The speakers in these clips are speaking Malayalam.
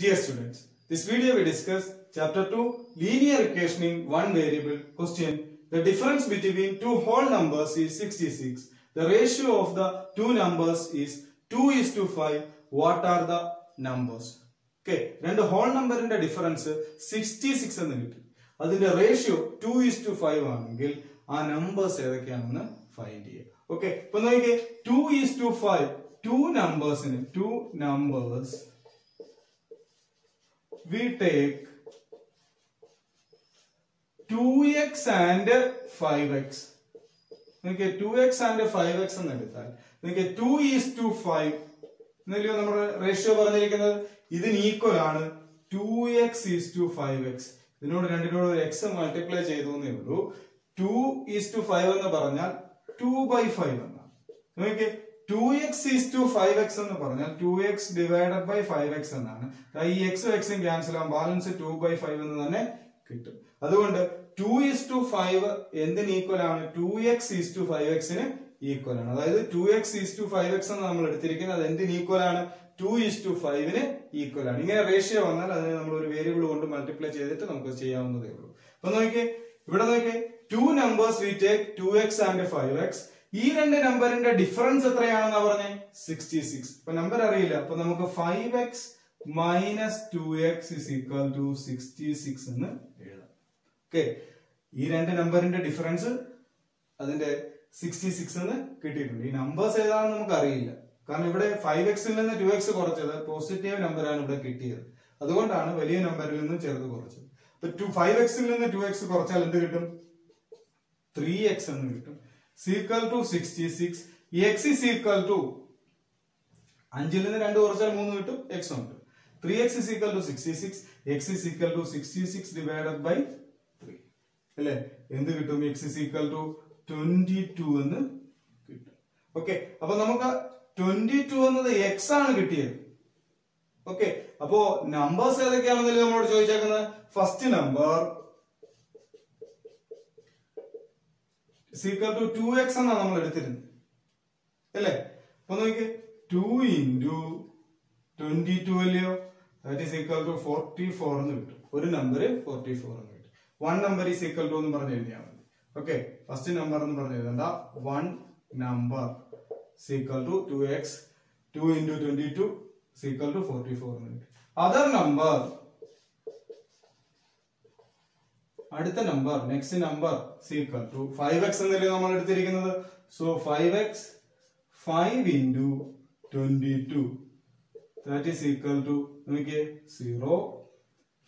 Dear students, this video we discuss chapter 2 linear equation in one variable question. The difference between two whole numbers is 66. The ratio of the two numbers is 2 is to 5. What are the numbers? Okay രണ്ട് ഹോൾ നമ്പറിന്റെ ഡിഫറൻസ് സിക്സ്റ്റി സിക്സ് എന്ന് കിട്ടി അതിന്റെ ratio two is to five ആണെങ്കിൽ ആ നമ്പേഴ്സ് ഏതൊക്കെയാണെന്ന് ഫൈൻഡ് ചെയ്യുക ഓക്കെ ഇപ്പൊ നോക്കിയേ two is to five two നമ്പേഴ്സിന് two numbers we take 2x and 5x നിങ്ങൾക്ക് 2x and 5x എന്ന് എടുത്താൽ നിങ്ങൾക്ക് 2 is to 5 എന്നല്ലയോ നമ്മുടെ റേഷ്യോ പറഞ്ഞിരിക്കുന്നത്? ഇതിന് ഈക്വൽ ആണ് 2x is to 5x ഇതിനോട് രണ്ടിനോട് ഒരു x മൾട്ടിപ്ലൈ ചെയ്തു എന്നേ ഉള്ളൂ. 2 is to 5 എന്ന് പറഞ്ഞാൽ 2 by 5 എന്നാണ്. നോക്കിയേ two X is to five X എന്ന് പറഞ്ഞാൽ two X divided by five X എന്നാണ്. ഈ എക്സും എക്സും ക്യാൻസൽ ആവും. ബാലൻസ് ടു ബൈ ഫൈവ് എന്ന് തന്നെ കിട്ടും. അതുകൊണ്ട് ടു ഈസ് ടു ഫൈവ് എന്തിന് ഈക്വൽ ആണ്? Two X is to five എക്സിന് ഈക്വൽ ആണ്. അതായത് two X is to five X എന്ന് നമ്മൾ എടുത്തിരിക്കുന്നത് അത് എന്തിന് ഈക്വൽ ആണ് ടു ഈസ് ടു ഫൈവിന് ഈക്വൽ ആണ്. ഇങ്ങനെ റേഷ്യോ വന്നാൽ അതിനെ നമ്മൾ ഒരു വേരിയബിൾ കൊണ്ട് മൾട്ടിപ്ലൈ ചെയ്തിട്ട് നമുക്ക് ചെയ്യാവുന്നതേ ഉള്ളൂ. അപ്പൊ നോക്കിയേ ഇവിടെ നോക്കിയേ two numbers we take two X and five X ഈ രണ്ട് നമ്പറിന്റെ ഡിഫറൻസ് എത്രയാണെന്നാ പറഞ്ഞേ? സിക്സ്റ്റി സിക്സ് ഇപ്പൊ നമ്പർ അറിയില്ല. അപ്പൊ നമുക്ക് five x minus two x is equal to sixty six എന്ന് എഴുതാം. ഓക്കെ ഈ രണ്ട് നമ്പറിന്റെ ഡിഫറൻസ് അതിന്റെ സിക്സ്റ്റി സിക്സ് എന്ന് കിട്ടിയിട്ടുണ്ട്. ഈ നമ്പേഴ്സ് ഏതാണെന്ന് നമുക്ക് അറിയില്ല. കാരണം ഇവിടെ ഫൈവ് എക്സിൽ നിന്ന് ടു എക്സ് കുറച്ചത് പോസിറ്റീവ് നമ്പറാണ് ഇവിടെ കിട്ടിയത്. അതുകൊണ്ടാണ് വലിയ നമ്പറിൽ നിന്ന് ചെറുത് കുറച്ചത്. ഇപ്പൊ ടു ഫൈവ് എക്സിൽ നിന്ന് ടു എക്സ് കുറച്ചാൽ എന്ത് കിട്ടും? ത്രീ എക്സ് എന്ന് കിട്ടും. Is equal to sixty six x is equal to അഞ്ചിൽ നിന്ന് രണ്ട് കുറച്ചാൽ മൂന്ന് കിട്ടും എക്സ് ഉണ്ട് three x is equal to sixty six x is equal to sixty six divided by three അല്ലേ? എന്ത് കിട്ടും? X is equal to twenty two എന്ന് കിട്ടും. ഓക്കെ അപ്പൊ നമുക്ക് ട്വന്റി ടു എന്നത് എക്സ് ആണ് കിട്ടിയത്. ഓക്കെ അപ്പോ നമ്പേഴ്സ് ഏതൊക്കെയാണെന്നല്ലേ നമ്മളോട് ചോദിച്ചേക്കുന്നത്? First number is equal to two x എന്നാണ് നമ്മൾ എടുത്തിരുന്നത്. അല്ലേ? അപ്പൊ നോക്കി ടു ഇന്റു ട്വന്റി ടു അല്ലയോ? That is equal to forty four എന്ന് കിട്ടും. ഒരു നമ്പർ ഫോർട്ടി ഫോർ എന്ന് കിട്ടും. One number is equal to എന്ന് പറഞ്ഞ് എഴുതിയാൽ മതി. ഓക്കെ ഫസ്റ്റ് നമ്പർ എന്ന് പറഞ്ഞ് എഴുതണ്ട one number is equal to two x two into twenty two is equal to forty four എന്ന് കിട്ടും. അതർ നമ്പർ അടുത്ത number next number is equal to five x എന്നല്ലേ നമ്മൾ എടുത്തിരിക്കുന്നത്? So five x five into twenty two that is equal to നോക്കിയേ zero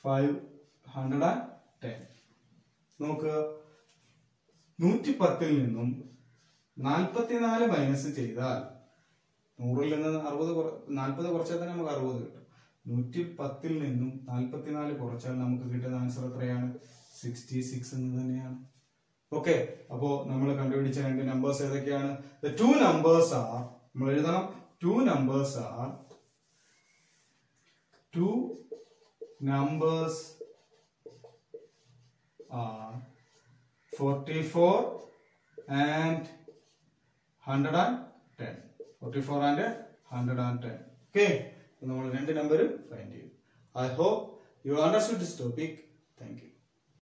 five hundred and ten നോക്കുക നൂറ്റി പത്തിൽ നിന്നും നാൽപ്പത്തിനാല് മൈനസ് ചെയ്താൽ നൂറിൽ നിന്ന് അറുപത് നാൽപ്പത് കുറച്ചാൽ തന്നെ നമുക്ക് അറുപത് കിട്ടും. നൂറ്റി പത്തിൽ നിന്നും നാൽപ്പത്തിനാല് കുറച്ചാൽ നമുക്ക് കിട്ടുന്ന ആൻസർ എത്രയാണ്? സിക്സ്റ്റി സിക്സ് എന്ന് തന്നെയാണ്. ഓക്കെ അപ്പോ നമ്മൾ കണ്ടുപിടിച്ച രണ്ട് നമ്പേഴ്സ് ഏതൊക്കെയാണ്? ടു നമ്പേഴ്സ് ആർ നമ്മൾ എഴുതണം. Two numbers are two numbers are forty four and hundred and ten forty four and hundred and ten okay നമ്മൾ രണ്ട് നമ്പറും ഫൈൻഡ് ചെയ്യും I hope you understood this topic thank you